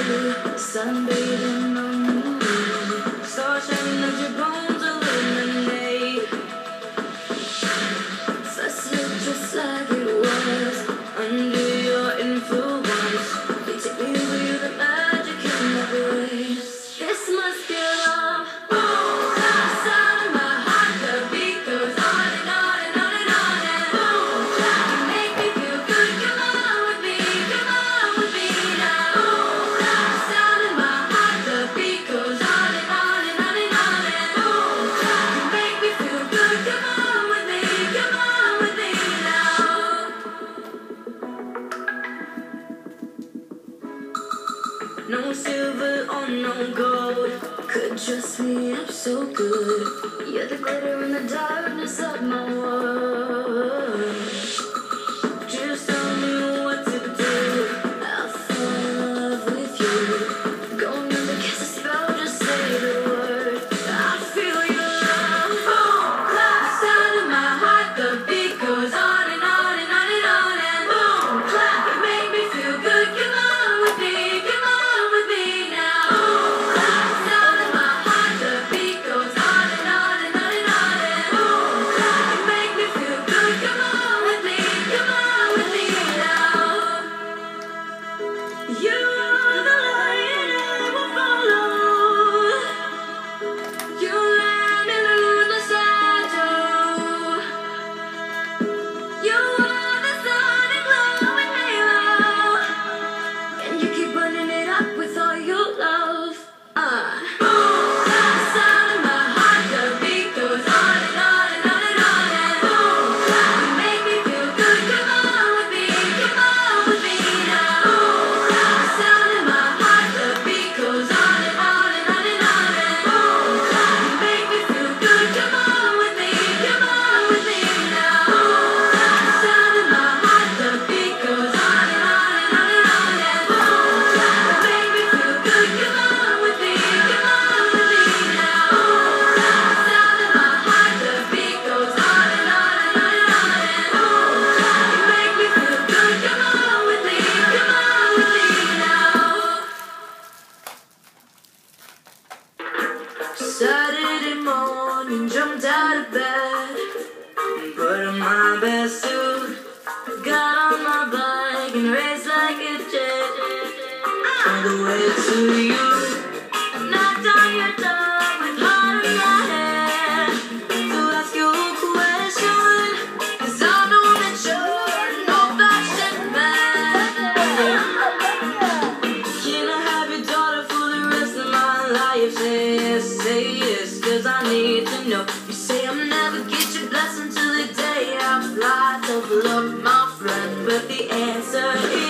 Sunbathing on the Stars shining at your No silver or no gold could dress me up so good. You're the glitter in the darkness of my world. out of bed and put on my best suit. Got on my bike and raced like a jet all the way to you. cause I need to know. You say I'll never get your blessing till the day I fly. to love, my friend, but the answer is.